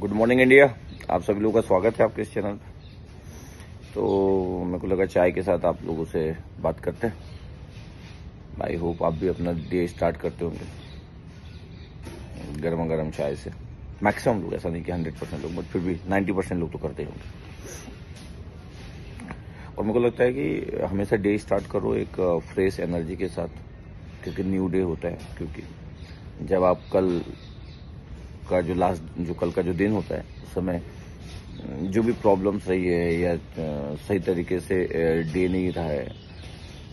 Good morning India आप सभी लोगों का स्वागत है आपके इस चैनल पे। तो मेरे को लगा चाय के साथ आप लोगों से बात करते हैं। आई होप आप भी अपना डे स्टार्ट करते होंगे। गर्मा गर्म चाय से। मैक्सिमम लोग, ऐसा नहीं कि हंड्रेड परसेंट लोग बट फिर भी नाइन्टी परसेंट लोग तो करते ही होंगे। और मेरे को लगता है कि हमेशा डे स्टार्ट करो एक फ्रेश एनर्जी के साथ, क्योंकि न्यू डे होता है, क्योंकि जब आप कल का जो लास्ट जो कल का जो दिन होता है, उस समय, जो भी प्रॉब्लम्स रही है, या सही तरीके से डे नहीं रहा है,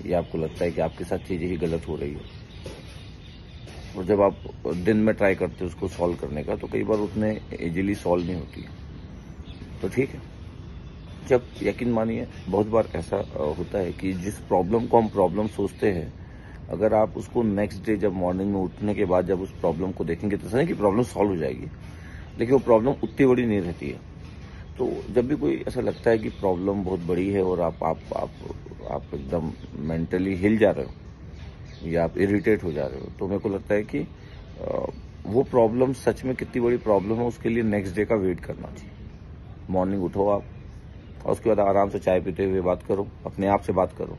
या आपको लगता है कि आपके साथ चीज़ें ही गलत हो रही है? और जब आप दिन में ट्राई करते हो उसको सॉल्व करने का तो कई बार उतने इजीली सॉल्व नहीं होती है। तो ठीक है। जब यकीन मानिए, बहुत बार ऐसा होता है कि जिस प्रॉब्लम को हम प्रॉब्लम सोचते हैं अगर आप उसको नेक्स्ट डे जब मॉर्निंग में उठने के बाद जब उस प्रॉब्लम को देखेंगे तो नहीं कि प्रॉब्लम सॉल्व हो जाएगी। लेकिन वो प्रॉब्लम उतनी बड़ी नहीं रहती है। तो जब भी कोई ऐसा लगता है कि प्रॉब्लम बहुत बड़ी है और आप आप आप आप एकदम मेंटली हिल जा रहे हो या आप इरिटेट हो जा रहे हो तो मेरे को लगता है कि वो प्रॉब्लम सच में कितनी बड़ी प्रॉब्लम है उसके लिए नेक्स्ट डे का वेट करना चाहिए। मॉर्निंग उठो आप और उसके बाद आराम से चाय पीते हुए बात करो, अपने आप से बात करो।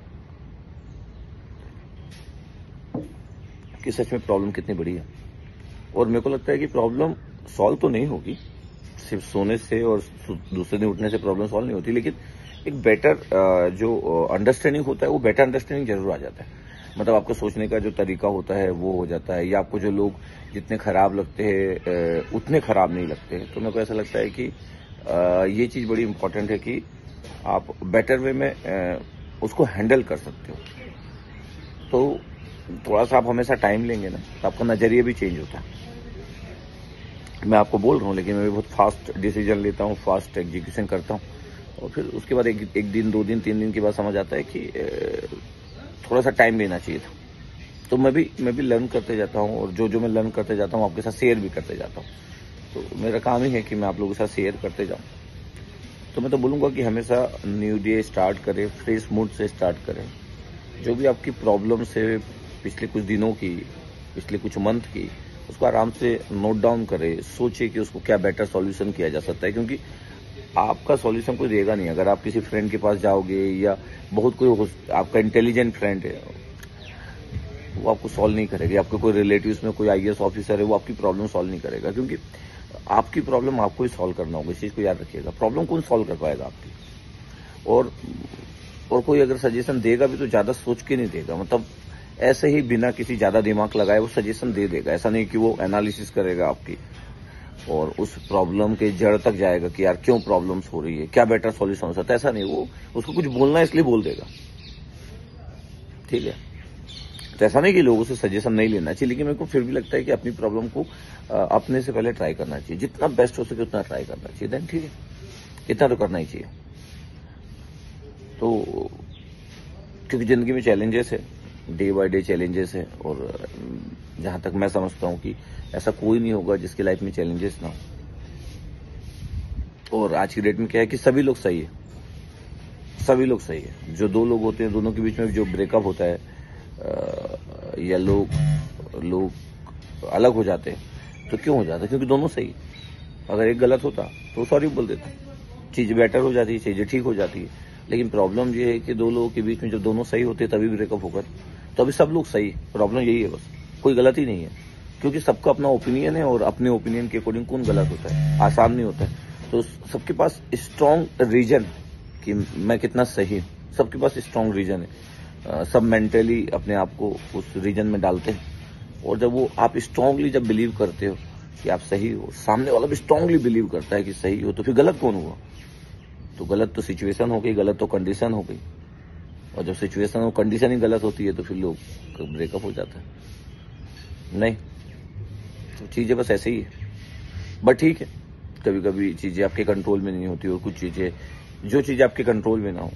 कि सच में प्रॉब्लम कितनी बड़ी है। और मेरे को लगता है कि प्रॉब्लम सॉल्व तो नहीं होगी। सिर्फ़ सोने से और दूसरे दिन उठने से प्रॉब्लम सॉल्व नहीं होती, लेकिन एक बेटर जो अंडरस्टैंडिंग होता है, वो बेटर अंडरस्टैंडिंग ज़रूर आ जाता है। मतलब आपको सोचने का जो तरीका होता है, वो हो जाता है। या आपको जो लोग जितने खराब लगते हैं उतने खराब नहीं लगते तो मेरे को ऐसा लगता है कि ये चीज़ बड़ी इंपॉर्टेंट है कि आप बेटर वे में उसको हैंडल कर सकते हो। तो थोड़ा सा आप हमेशा टाइम लेंगे ना तो आपका नज़रिया भी चेंज होता है। मैं आपको बोल रहा हूँ लेकिन मैं भी बहुत फास्ट डिसीज़न लेता हूँ फास्ट एग्जीक्यूशन करता हूँ। और फिर उसके बाद एक, एक दिन दो दिन तीन दिन के बाद समझ आता है कि थोड़ा सा टाइम लेना चाहिए था। तो मैं भी मैं भी लर्न करते जाता हूँ और जो जो मैं लर्न करते जाता हूँ आपके साथ शेयर भी करते जाता हूँ। तो मेरा काम ही है कि मैं आप लोगों के साथ शेयर करते जाऊँ। तो मैं तो बोलूँगा कि हमेशा न्यू डे स्टार्ट करें फ्रेश मूड से स्टार्ट करें। जो भी आपकी प्रॉब्लम्स है पिछले कुछ दिनों की, पिछले कुछ मंथ की, उसको आराम से नोट डाउन करे, सोचे कि उसको क्या बेटर सॉल्यूशन किया जा सकता है, क्योंकि आपका सॉल्यूशन कोई देगा नहीं। अगर आप किसी फ्रेंड के पास जाओगे या बहुत कोई आपका इंटेलिजेंट फ्रेंड है, वो आपको सॉल्व नहीं करेगा। आपके कोई रिलेटिव्स में कोई आई ऑफिसर है, वो आपकी प्रॉब्लम सॉल्व नहीं करेगा, क्योंकि आपकी प्रॉब्लम आपको ही सॉल्व करना होगा, इस चीज़ को याद रखिएगा। प्रॉब्लम कौन सॉल्व कर पाएगा आपकी? और और कोई अगर सजेशन देगा भी तो ज़्यादा सोच के नहीं देगा। मतलब ऐसे ही बिना किसी ज़्यादा दिमाग लगाए वो सजेशन दे देगा। ऐसा नहीं कि वो एनालिसिस करेगा आपकी। और उस प्रॉब्लम के जड़ तक जाएगा कि यार क्यों प्रॉब्लम्स हो रही है? क्या बेटर सॉल्यूशन हो सकता है? ऐसा नहीं। वो उसको कुछ बोलना है इसलिए बोल देगा। ठीक है? तो ऐसा नहीं कि लोगों से सजेशन नहीं लेना चाहिए, लेकिन मेरे को फिर भी लगता है कि अपनी प्रॉब्लम को अपने से पहले ट्राई करना चाहिए। जितना बेस्ट हो सके उतना ट्राई करना चाहिए। देन ठीक है। इतना तो करना ही चाहिए। तो क्योंकि ज़िंदगी में चैलेंजेस है। डे बाय डे चैलेंजेस है और जहाँ तक मैं समझता हूँ कि ऐसा कोई नहीं होगा जिसकी लाइफ में चैलेंजेस ना हो। और आज की डेट में क्या है कि सभी लोग सही है। सभी लोग सही है। जो दो लोग होते हैं, दोनों के बीच में जो ब्रेकअप होता है या लोग लोग अलग हो जाते हैं तो क्यों हो जाता है? क्योंकि दोनों सही अगर एक गलत होता तो सॉरी बोल देता। चीज़ बेटर हो जाती है, चीज़ें ठीक हो जाती है। लेकिन प्रॉब्लम ये है कि दो लोगों के बीच में जब दोनों सही होते, तभी ब्रेकअप होकर तो अभी सब लोग सही प्रॉब्लम यही है बस। कोई गलत ही नहीं है। क्योंकि सबका अपना ओपिनियन है और अपने ओपिनियन के अकॉर्डिंग कौन गलत होता है? आसान नहीं होता है। तो सबके पास स्ट्रांग रीजन कि मैं कितना सही हूँ। सबके पास स्ट्रांग रीजन है। सब मेंटली अपने आप को उस रीजन में डालते हैं। और जब वो आप स्ट्रांगली जब बिलीव करते हो कि आप सही हो, सामने वाला भी स्ट्रांगली बिलीव करता है कि सही हो तो फिर गलत कौन हुआ? तो गलत तो सिचुएशन हो गई, गलत तो कंडीशन हो गई। और जब सिचुएशन और कंडीशन ही गलत होती है तो फिर लोग ब्रेकअप हो जाता है। नहीं तो चीज़ें बस ऐसे ही है। बट ठीक है कभी कभी चीज़ें आपके कंट्रोल में नहीं होती और कुछ चीज़ें जो चीज़ें आपके कंट्रोल में ना हो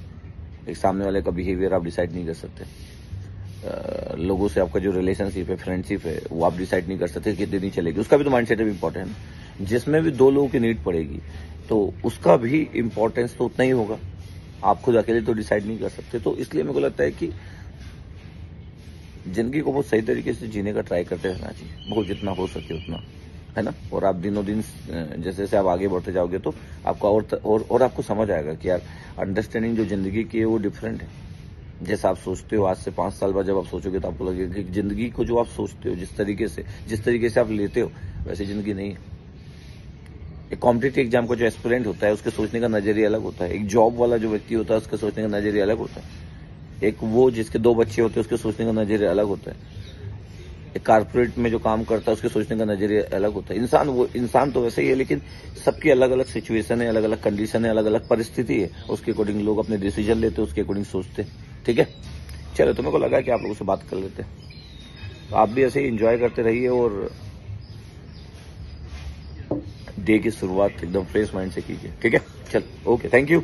एक सामने वाले का बिहेवियर आप डिसाइड नहीं कर सकते। आ, लोगों से आपका जो रिलेशनशिप है फ्रेंडशिप है वो आप डिसाइड नहीं कर सकते कितनी दिन चलेगी। उसका भी तो माइंडसेट भी इंपॉर्टेंट है जिसमें भी दो लोगों की नीड पड़ेगी तो उसका भी इम्पोर्टेंस तो उतना ही होगा। आप खुद अकेले तो डिसाइड नहीं कर सकते। तो इसलिए मेरे को लगता है कि ज़िंदगी को बहुत सही तरीके से जीने का ट्राई करते रहना चाहिए। बहुत जितना हो सके उतना है ना? और आप दिनों दिन जैसे जैसे आप आगे बढ़ते जाओगे तो आपको और और, और आपको समझ आएगा कि यार अंडरस्टैंडिंग जो ज़िंदगी की है वो डिफरेंट है। जैसा आप सोचते हो आज से पाँच साल बाद जब आप सोचोगे तो आपको लगेगा कि ज़िंदगी को जो आप सोचते हो जिस तरीके से जिस तरीके से आप लेते हो वैसे ज़िंदगी नहीं है। एक कॉम्पिटेटिव एग्ज़ाम का जो एस्पिरेंट होता है, उसके सोचने का नज़रिया अलग होता है। एक जॉब वाला जो व्यक्ति होता है, उसके सोचने का नज़रिया अलग होता है। एक वो जिसके दो बच्चे होते हैं, उसके सोचने का नज़रिया अलग होता है। एक कारपोरेट में जो काम करता है, उसके सोचने का नज़रिया अलग होता है। इंसान वो, इंसान तो वैसे ही है, लेकिन सबकी अलग अलग सिचुएशन है अलग अलग कंडीशन है अलग अलग परिस्थिति है। उसके अकॉर्डिंग लोग अपने डिसीज़न लेते हैं, उसके अकॉर्डिंग सोचते हैं। ठीक है? चलो तो मेरे को लगा कि आप लोगों से बात कर लेते तो आप भी ऐसे ही इंजॉय करते रहिए और डे की शुरुआत एकदम फ्रेश माइंड से कीजिए ठीक है? चल ओके थैंक यू